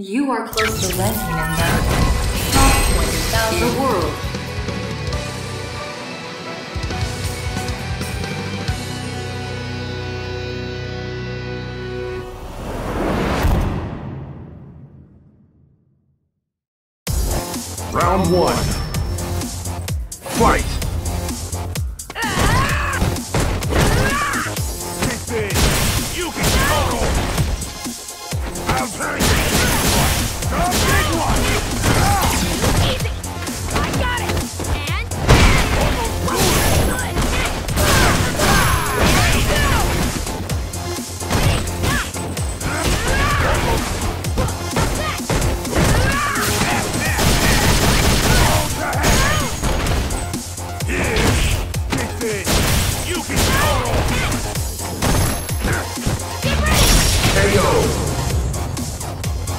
You are close to landing in that top point in the world. Round one. Fight! You can total. KO!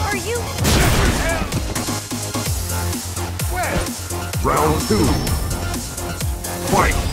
Are you... Round two. Fight!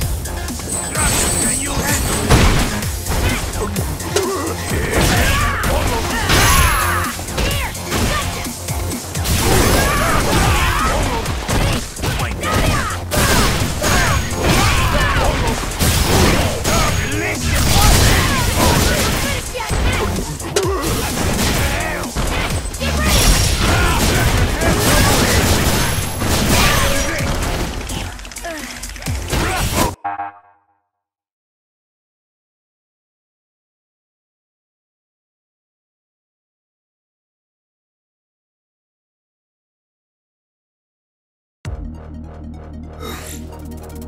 Can you!